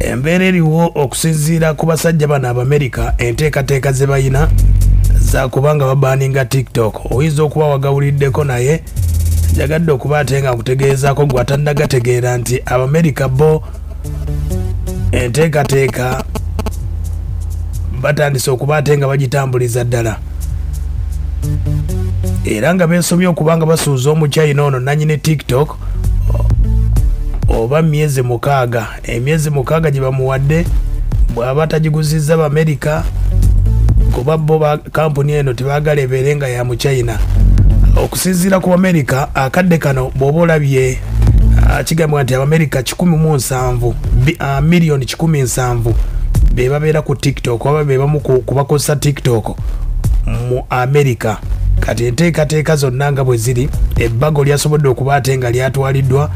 embeera eriwo okusinziira ku basajja bano abamerika enteekateeka ze balina zakubanga babaninga tiktok. Oyinza okuba wagawuliddeko naye njagadde okuba ate nga nkutegeezaako gwe atannagategeera nti abamerika bo enteekateeka batandise okuba ate nga bagitambuliza ddala. Era nga bensomye okuba nga basuuza omuchina ono nanyini tiktok oba myezi mukaaga. Emyezi mukaaga gye bamuwadde bw'aba tagiguziza bamerika kuba bo kampuni eno tebaagala ebeere nga ya muchina okusinziira ku bamerika akadde kano bw'oba olabye ah, kigambibwa nti abamerika 17 bi- ah, miliyoni 17 be babeera ku tiktok oba be bamu ku ku bakozesa tiktok mu amerika. Kati enteekateeka zonna nga bwe ziri ebbago lyasobodde okuba ate nga lyatwaliddwa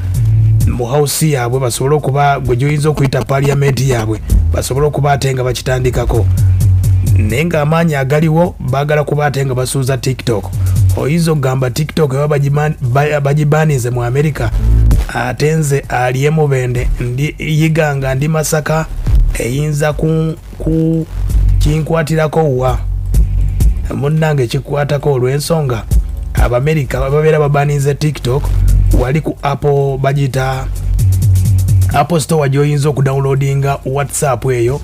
mu hausi yaabwe basobole okuba gwe gyoyinza okuyita paliyamenti yaabwe basobole okuba ate nga bakitandikako. Naye ng'amaanyi agaliwo baagala kuba ate nga basuuza tiktok. Oyinza okugamba tiktok eba bagiman- ba- bagibanize mu amerika ate nze ali emubende ndi yiga nga ndi masaka eyinza kinkwatirako wa? Munnange kikwatako olw'ensonga. Abamerika babeera babanize tiktok wali ku apple bagita apple store gyoyinza okudawunloadinga whatsapp eyo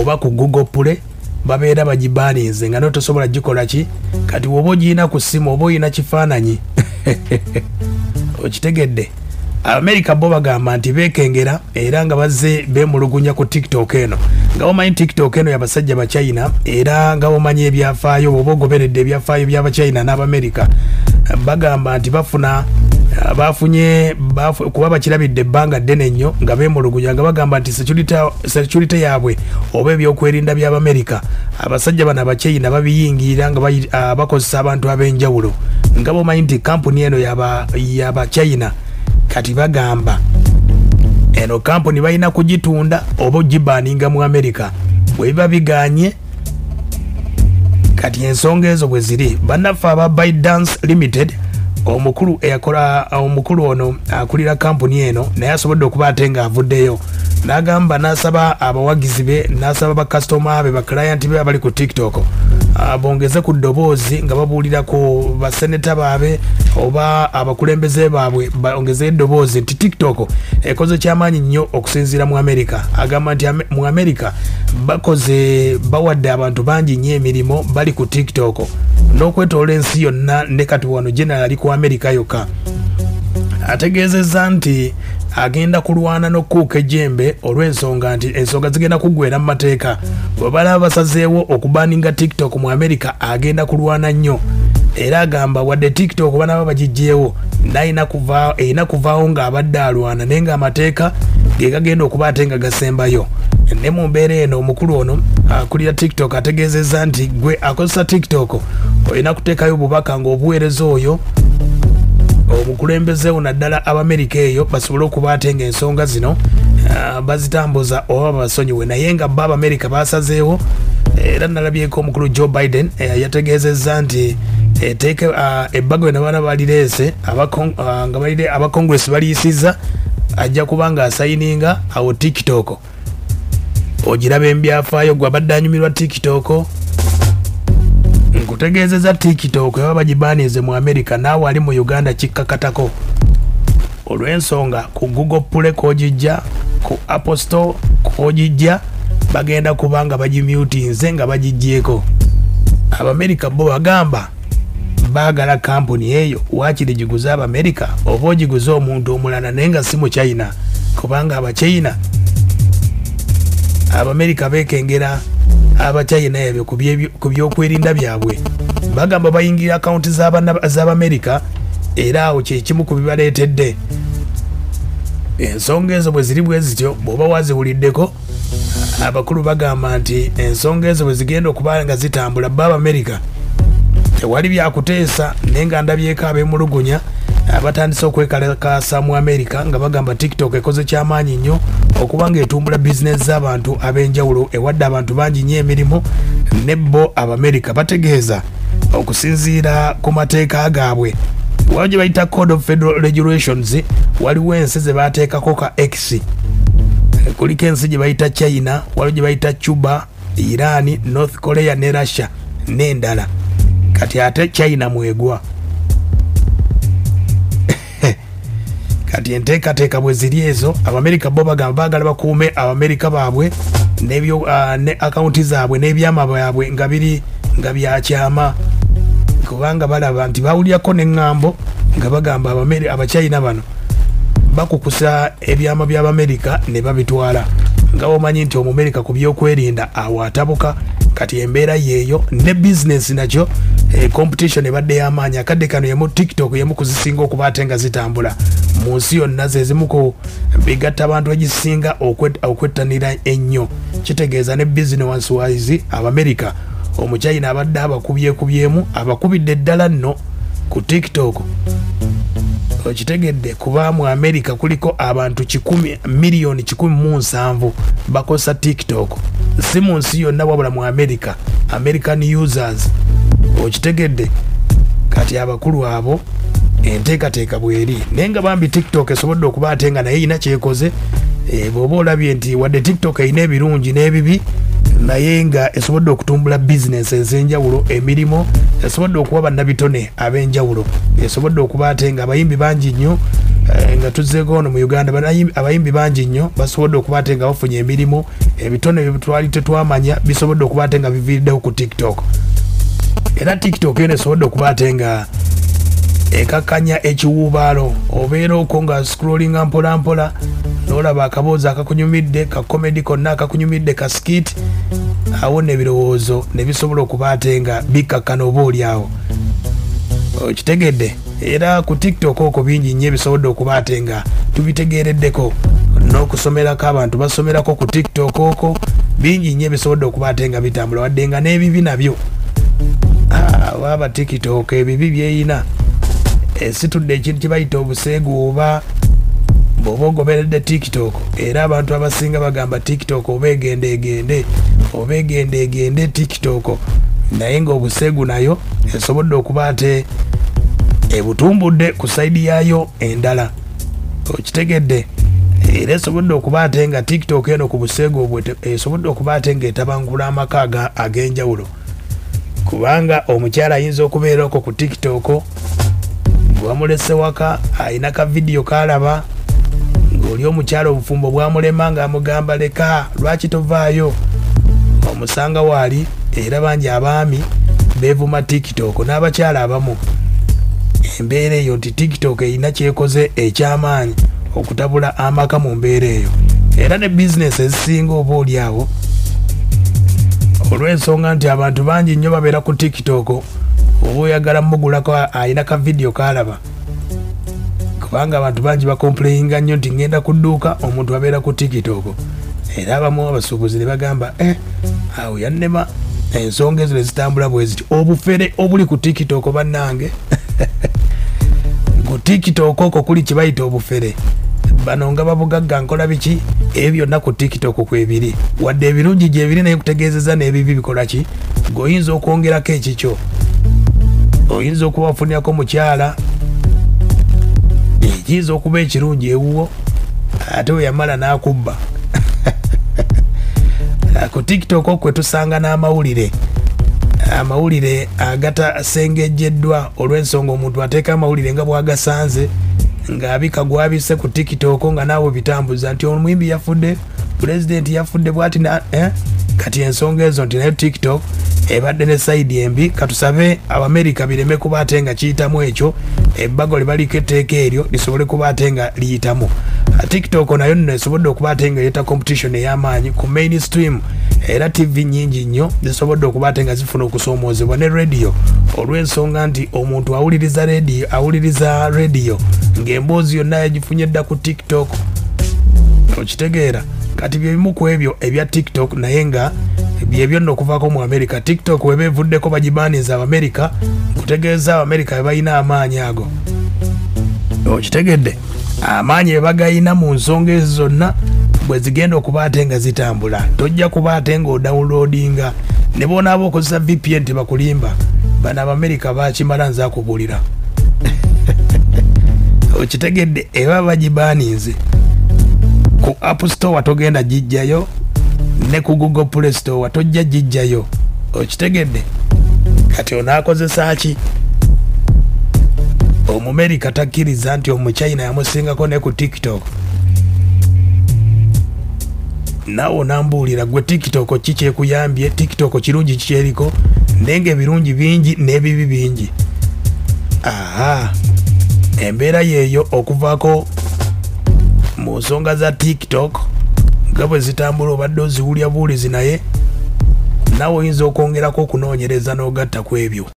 oba ku google play babeera bagibanize nga notosobola gikola ki? Kati woba ogiyina ku simu oba oyina kifaananyi okitegedde. Abamerika bo bagamba nti bekengera era nga bazze bemulugunya ku tiktok eno. Nga bomanyi tiktok eno yabasajja bachina era nga bomanyi ebyafaayo bwoba ogoberedde ebyafaayo byabachina n'abamerika bagamba nti bafuna bafunye bafu- kuba bakirabidde ebbanga ddene nnyo nga bemulugunya nga bagamba nti security- security yaabwe oba ebyokwerinda by'abamerika abasajja bano abachina babiyingirira nga ah, bakozesa abantu ab'enjawulo. Nga bomanyi nti kampuni eno yaba- yabachina kati bagamba eno kampuni balina kugitunda oba ogibaninga mu amerika. Bwe biba biganye kati ensonga ezo bwe ziri. Bannaffe aba bidance limited omukulu eyakola omukulu ono akulira kampuni eno naye asobodde okuba ate ngaavuddeyo n'agamba n'asaba abawagizi be n'asaba bakasitoma be baklayant be abali ku tiktok ah, bongeze ku ddoboozi nga babuulira ku baseneta baabwe oba abakulembeze baabwe bongeze eddoboozi nti tiktok ekoze kyamaanyi nnyo okusinziira mu amerika agamba nti mu amerika bakoze bawadde abantu bangi nnyo emirimu bali ku tiktok n'okwetoola ensi yonna ne kati wano general ali ku amerika yokka ategeezezza nti agenda kulwana n'okuuka ejjembe olw'ensonga nti ensonga zigenda kuggwera mu mateeka. Bwe balaba basazeewo okubaninga tiktok mu amerika agenda kulwana nnyo. Era agamba wadde tiktok banaba bagijjeewo erina kuvaawo ng'abadde alwana naye ng'amateeka ge gagenda okuba ate nga gasembayo ne mu mbeera eno omukulu ono akulira tiktok ategeezezza nti gwe akozesa tiktok olina kuteekayo obubaka ng'obuweereza oyo omukulembeze ono naddala abamerika eyo basobole okuba ate nga ensonga zino ah, bazitambuza oba babasonyiwe. Naye nga bo abamerika basazeewo era nalabyeko omukulu joe biden eh, yategeezezza nti eteeke ah, ebbago eno baana balireese ah, nga balire abakongresi baliyisiza ajja kuba nga asayininga awo tiktok ogiraba embyafaayo gwe abadde anyumirwa tiktok nkutegeezeza tiktok eba bagibanize mu america naawe ali mu uganda kikkakatako. Olw'ensonga ku google play kogijja ku apple store kogijja bagenda kuba nga bagimutinze nga bagijjeeko. Abamerika bo bagamba baagala kampuni eyo waakiri giguze abamerika oba ogiguze omuntu omulala naye nga si mu china kubanga abachina abamerika bekengera abachina ebyo ku byokwerinda byabwe. Bagamba bayingira akawunti z'abamerika era awo kyekimu ku bibaleetedde. Ensonga ezo bwe ziri bwe zityo bw'oba waziwuliddeko abakulu bagamba nti ensonga ezo bwe zigenda okuba nga zitambula ba abamerika tewali byakuteesa naye nga ndabyeko abemulugunya abatandise okwekalakasa mu amerika nga bagamba tiktok ekoze kyamaanyi nnyo okuba nga etumbula bizinesi z'abantu ab'enjawulo ewadde abantu bangi nnyo emirimu ne bo abamerika bategeeza okusinziira ku mateeka gaabwe waliwo gye bayita code of federal regulations waliwo ensi ze bateekako ka x. Kuliko ensi gye bayita china waliwo gye bayita cuba iran north korea ne russia n'endala. Kati ate china mwegwa kati enteekateeka bwe ziri ezo abamerika bo bagamba baagala bakuume abamerika baabwe uh, ne akawunti zaabwe n'ebyama byabwe nga biri nga byakyama kubanga balaba nti bawulyako neŋŋambo nga bagamba abachina bano bakukusa ebyama by'abamerika ne babitwala. Nga omanyi nti omumerika ku byokwerinda awo atabuka kati embeera yeeyo ne bizinesi nakyo eh, competition ebadde y'amaanyi. Akadde kano yemu tiktok yemu kuzisinga okuba ate nga zitambula. Mu nsi yonna zezimu ku bigatta abantu egisinga okwe- okwettanira ennyo. Kitegeeza ne business wise abamerika omuchina abadde abakubyekubyemu abakubidde ddala nno ku tiktok. Okitegedde kuba mu america kuliko abantu 1 miliyoni 17 bakosa tiktok si mu nsi yonna wabula mu america. American users okitegedde kati abakulu abo enteekateeka bweri naye nga bambi tiktok esobodde okuba ate nga naye erina kyekoze eh, bw'oba olabye nti wadde tiktok erina ebirungi n'ebibi naye nga esobodde okutumbula bizinesi ez'enjawulo emirimu esobodde okuwa bannabitone ab'enjawulo esobodde okuba ate nga abayimbi bangi nnyo eh, nga tuzzeeko ono mu uganda abayimbi bangi nnyo basobodde okuba ate nga bafunye emirimu ebitone bye twali tetwamanya bisobodde okuba ate nga biviiriddewo ku tiktok. Era tiktok eno esobodde okuba ate nga ekakkanya ekiwuubaalo obeera okwo nga scrollinga mpola mpola nolaba akaboozi akakunyumidde ka komedi konna akakunyumidde ka skit awo nebirowoozo nebisobola okuba ate nga bikkakkana oba oli awo. Okitegedde era ku tiktok okwo bingi nnyo ebisobodde okuba ate nga tubitegereddeko n'okusomerako abantu. Basomerako ku tiktok okwo bingi nnyo ebisobodde okuba ate nga bitambula. Wadde nga n'ebibi nabyo. Ah, waaba tiktok ebibi byeyina. Esitudde ekintu kyebayita obuseegu oba bw'oba ogoberedde tiktok era abantu abasinga bagamba tiktok oba egende egende oba egende egende tiktok naye ngaobuseegu nayo esobodde okuba ate ebutumbudde ku saidi yaayo endala. Okitegedde era esobodde okuba ate nga tiktok eno ku buseegu obwo ete- esobodde okuba ate nga etabangula amaka ag'enjawulo. Kubanga omukyala ayinza okubeera okwo ku tiktok gwamulese waka ayina ka vidiyo kalaba ng'oli omukyala obufumbo bwamulema ng'amugamba leka lwaki tovaayo? Omusanga waali era bangi abaami beevuma tiktok n'abakyala abamu. Embeera eyo nti tiktok erina kyekoze ekyamaanyi okutabula amaka mu mbeera eyo. Era ne bizinesi ezisinga oba oli awo. Olw'ensonga nti abantu bangi nnyo babeera ku tiktok oba oyagala mugulako ayina ka vidiyo kalaba kubanga abantu bangi bakompuleyinga nnyo nti ngenda ku dduuka omuntu abeera ku tiktok era abamu abasuubuzi ne bagamba eh, awo yannema ensonga ezo nezitambula bwe zityo obufere obuli ku tiktok bannange. Ku tiktok okwo kuli kibayita obufere. Bano nga babugagga nkola biki? Ebyo byonna ku tiktok kwebiri wadde ebirungi gyebiri naye kutegeezeza n'ebibi bikola ki? Ng'oyinza okwongerako ekikyo? Oyinza okuba wafunirako mukyala ekiyinza okuba ekirungi ewuwo? Ate weyamala n'akubba. Ku tiktok okwe tusanga n'amawulire. Amawulire agatasengejjeddwa olw'ensonga omuntu ateeka amawulire nga bwagasanze ng'abika gwabise ku tiktok nga naawe bitambuza nti omwimbi yafudde? Pulezidenti yafudde bwati na eh? Kati ensonga ezo nti nayo tiktok ebadde ne saidi embi katusabe abamerika bireme kuba ate nga kiyitamu ekyo ebbago libaliko etteeka eryo lisobole kuba ate nga liyitamu. Ah, tiktok nayo nno esobodde okuba ate nga ereeta competition ey'amaanyi ku mainstream era tv nyingi nnyo zisobodde okuba ate nga zifuna okusoomoozebwa ne radio. Olw'ensonga nti omuntu awuliriza radio awuliriza radio ng'emboozi yonna yagifunye dda ku tiktok. Okitegeera kati byebimu ku ebyo ebya tiktok naye nga byebyo nno okuvaako mu america. Tiktok weba evuddeko bagibaaniza abamerika nkutegeeza abamerika bebalina amaanyi ago. Okitegedde amaanyi bebagayina mu nsonga ezo zonna bwe zigenda okuba ate nga zitambula. Tojja kuba ate nga odawunloadinga ne bonaaba okozesa vpn tebakulimba bano abamerika bakimala nze akubuulira. Okitegedde eba bagibaanize ku app store togenda gijjayo ne ku google play store tojja gijjayo. Okitegedde? Kati onaakozesa ki? Omumerika takkiriza nti omuchina yamusingako ne ku tiktok. Naawe onambuulira gwe tiktok kikyekuyambye tiktok kirungi kikyeriko naye nga ebirungi bingi n'ebibi bingi? Aha embeera yeeyo okuvaako mu nsonga za tiktok nga bwe zitambula obadde oziwulya buwulizi naye nawe oyinza okwongerako okunoonyereza n'ogatta ku ebyo